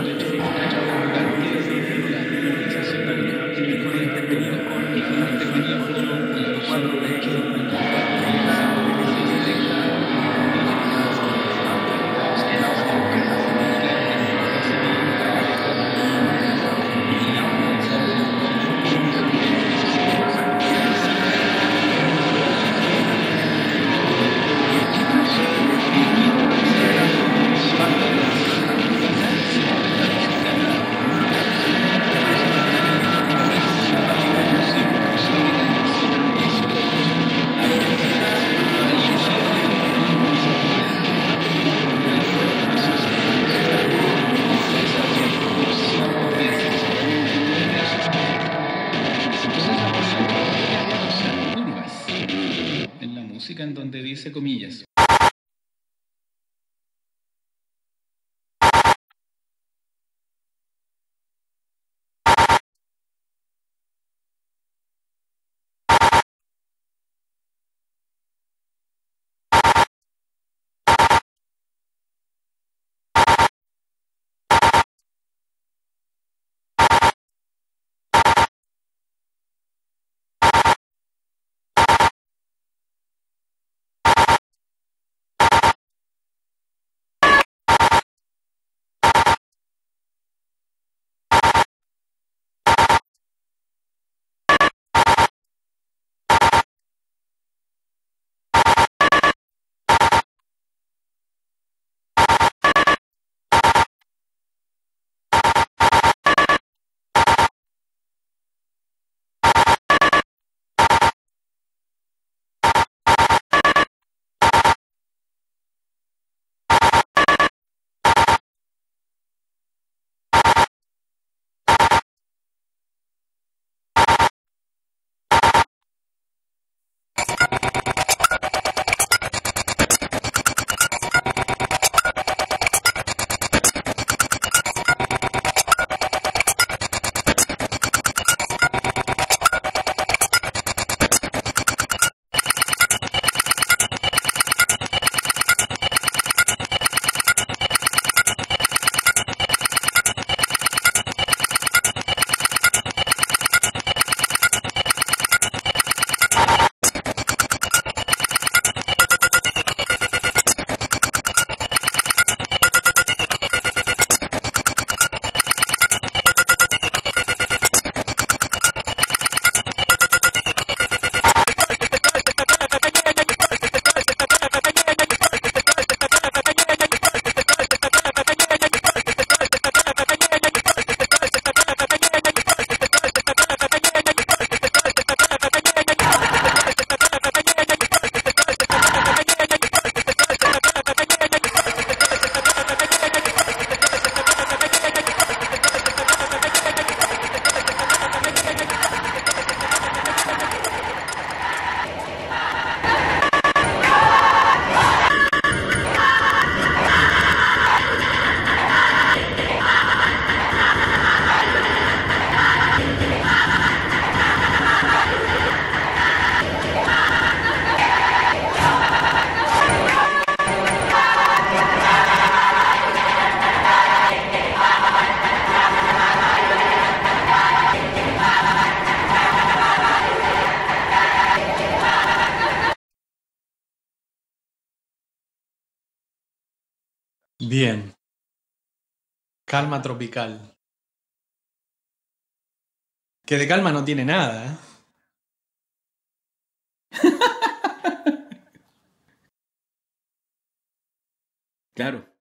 Reality abrirse comillas. Bien. Calma tropical. Que de calma no tiene nada, ¿eh? Claro.